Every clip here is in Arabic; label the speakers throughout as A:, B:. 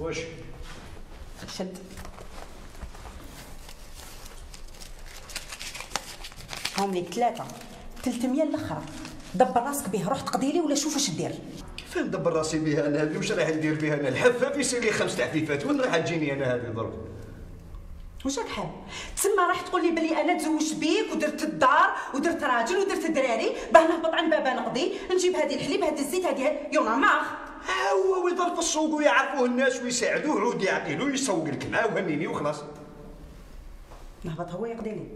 A: واش
B: شد هاهم ليك ثلاثة. 300 الأخرى. دبر راسك به روح تقضي لي ولا شوف اش دير.
A: فين ندبر راسي بها أنا هذه؟ واش راح ندير بها أنا؟ الحفه في سيري خمس تحفيفات. وين راح تجيني أنا هذه ضرب
B: واش راك حال تسمى راح تقول لي بلي أنا تزوجت بيك ودرت الدار ودرت راجل ودرت دراري باه نهبط عند بابا نقضي. نجيب هذه الحليب هذه الزيت هذه يونا ماخ.
A: هو ويضل في السوق ويعرفوه الناس ويساعدوه عود يعطي له يسوق لك معاه وهنيني وخلاص.
B: نهبط هو يقضي لي.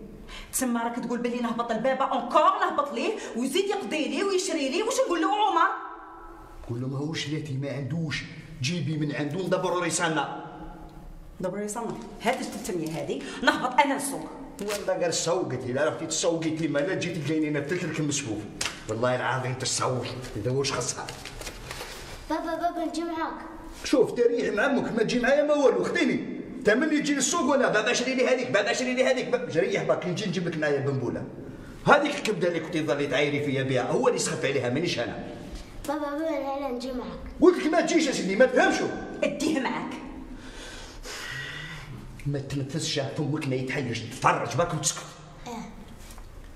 B: تسمى راك تقول بلي نهبط البابا اونكور نهبط ليه؟ ويزيد يقضي لي ويشري لي. واش نقول له عمر؟
A: قول له ماهوش لاتي ما عندوش؟ جيبي من عنده ندبروا رسالنا
B: دبر يصنع هات ال 300 هذه نهبط أنا السوق.
A: ولا قال سوقت اذا رحتي تسوقي كيما أنا جيت تلقيني نفتت لك المسفوف والله العظيم تسوق. إذا واش خصها
C: بابا بابا نجي معاك
A: شوف تريح مع أمك ما تجي معايا ما والو. خديني انت ملي تجي للسوق ولا بابا شري لي هذيك؟ بابا شري لي هذيك. بابا ريح باك نجي نجيب لك معايا بنبوله هذيك الكبدة اللي كنتي تظلي تعايري فيا بها هو اللي سخف عليها مانيش أنا.
C: بابا بابا أنا نجي معاك
A: قلت لك ما تجيش يا سيدي ما تفهمش.
B: اديه معاك.
A: ما تنفسش فمك ما يتحيش تفرج باك وتسكت.
C: آه.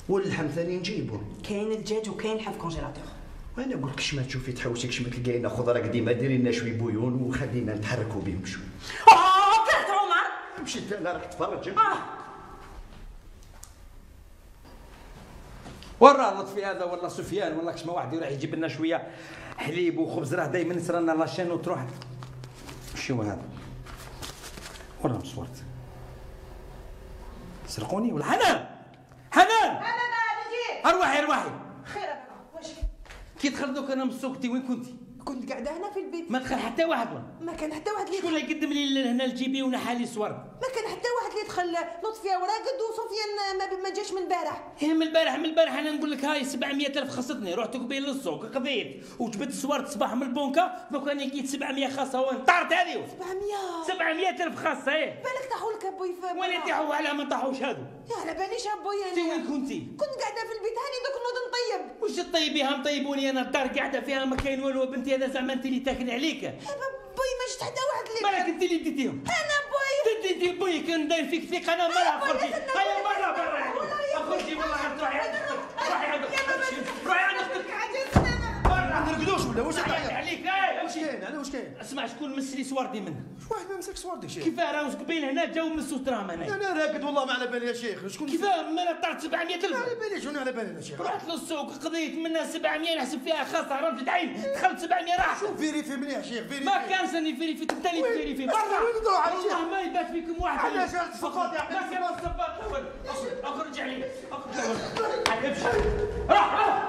A: واللحم ثاني نجيبه.
B: كاين الدجاج وكاين لحم في congélateur
A: وأنا قلت لك ما تشوفي تحوسي كش ما تلقاينا خضرة قديمة. ديري لنا شوي bouillon وخلينا نتحركوا بهم شوي.
B: آه طلعت عمر.
A: مشي انت لا راك تفرج
B: آه.
D: ورا لطفي هذا؟ ولا سفيان ولا كش ما واحد يروح يجيب لنا شوية حليب وخبز. راه دائما يسرى لنا لاشين وتروح. شو هذا؟ ورا مصورت؟ سرقوني ولا حنان؟ حنان!
B: أنا ما نجي.
D: كي دخلت دوك أنا من السوق انت وين كنتي؟
E: كنت قاعدة هنا في البيت.
D: ما دخل حتى واحد وين
E: ما كان حتى واحد اللي
D: شكون اللي يقدم لي هنا الجيبي ونحالي صور
E: ما كان حتى واحد اللي دخل لطفي وراقد وسفيان ما, ما جاش من البارح.
D: هي من البارح من البارح أنا نقول لك هاي 700 ألف خصتني. رحت قبيل للسوق قضيت. وجبت صورت صباح من البنكة. دوك راني لقيت 700 خاصة وين طارت هذه.
E: 700
D: 700 ألف خاصة إيه.
E: بالك طاحوا لك أبوي في
D: وين يطيحوا على ما طاحوش هذو
E: يا على باليش أبوي
D: انت وين كنتي؟
E: كنت قاعدة في البيت نطيب
D: وش تطيبيها مطيبوني أنا الدار قاعدة فيها ما كاين والو بنتي هذا زعما أنت اللي تاكل عليك.
E: أبوي ما شفت حتى واحد اللي
D: مالك أنت اللي ديتيهم
E: أنا
D: انت انت بوي كان داير فيك ثقة أنا مرة خرجي هيا مرة برا خرجي والله تروحي عند أختك روحي عند أختك روحي عند أختك
A: ما نرقدوش ولا؟ واش
D: طيب عليك إيه
A: واش كاين؟ أنا
D: اسمع شكون مسلي صوردي منه
A: واحد ما مسك صورتك شيخ؟
D: كيفاه راهو قبيل هنا جاو مسوا دراهم هنا
A: أنا راقد والله ما على بالي يا شيخ. شكون
D: كيفاه ما طارت 700
A: ما على
D: الف
A: بالي شنو على بالي يا شيخ.
D: رحت للسوق قضيت منها 700 نحسب فيها خاصة رمت عين دخلت 700 راح.
A: شوف فيريفي مليح شيخ فيريفي؟
D: ما كان سني فيري في انت اللي
A: وين؟
D: فيري في
A: أصلاً وين نروح على
D: والله؟ ما يبات فيكم واحد.
A: علاش الصفات يا
D: ما
A: عمي؟
D: كان الصفات أخرج علي. أخرج. علي امشي روح روح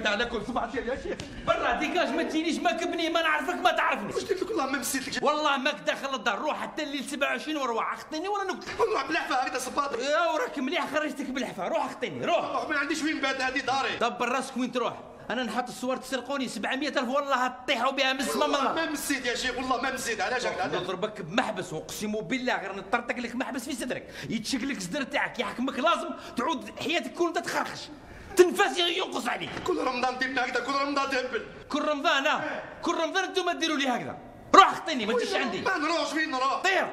A: هكذا على كل ديالي يا شيخ.
D: برا ديكاج ما تجينيش ما كبني ما نعرفك ما تعرفني
A: واش قلت لك والله ما مسيتك
D: والله ماك داخل الدار. روح حتى الليل 27 وروح أخطيني ولا نقتل
A: والله بلحفة هكذا صفات
D: يا وراك مليح خرجتك بالحفا روح أخطيني روح.
A: ما عنديش وين بات هذه داري.
D: دبر راسك وين تروح؟ أنا نحط الصور تسرقوني 700 ألف والله تطيحوا بها من السما. من
A: والله
D: الله
A: ما مسيت يا شيخ والله ما مسيت. علاش هكذا؟
D: نضربك بمحبس أقسم بالله غير نطرطق لك محبس في صدرك. يتشق لك الصدر تاعك يحكمك لازم تعود حياتك كل تتخرخش. تنفس ينقص عليك.
A: كل رمضان تبنا هكذا كل رمضان تهبل
D: كل رمضان آه. كل رمضان أنتم ديروا لي هكذا. روح اخطيني ما تجيش عندي.
A: ما نروحش وين نروح.
D: طير.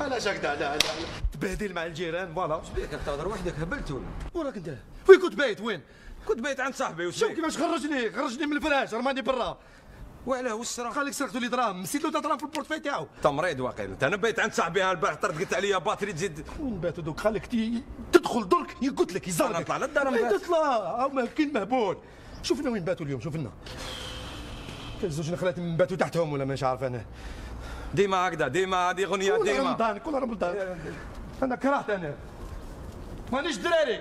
A: علاش هكذا علاش علاش تبهدل مع الجيران voilà.
F: بيك تهضر وحدك هبلت ولا؟
A: وراك أنت. وين كنت بايت وين؟
F: كنت بايت عند صاحبي وش
A: شوف
F: بيك؟
A: كيفاش خرجني خرجني من الفراش رماني برا.
F: وعلاه وش صرا
A: خليك سرقتوا لي دراهم نسيت له دراهم في ال portefeuille تاعو.
F: تمريض واقيلا. انت أنا بايت عند صاحبي البارح طرت قلت عليا باتري تزيد.
A: وين باتوا دوك خليك تي- تدخل درك يقلت لك يزرقك
F: أنا نطلع للدار نبات.
A: تطلع. هما كاين مهبول. شوف لنا وين باتوا اليوم شوف لنا. كاين زوج نخلات باتوا تحتهم ولا مش عارف أنا.
F: ديما هكذا ديما هذه غنية
A: كل
F: ديما.
A: رمضان كل رمضان. أنا كرهت أنا. مانيش دراري.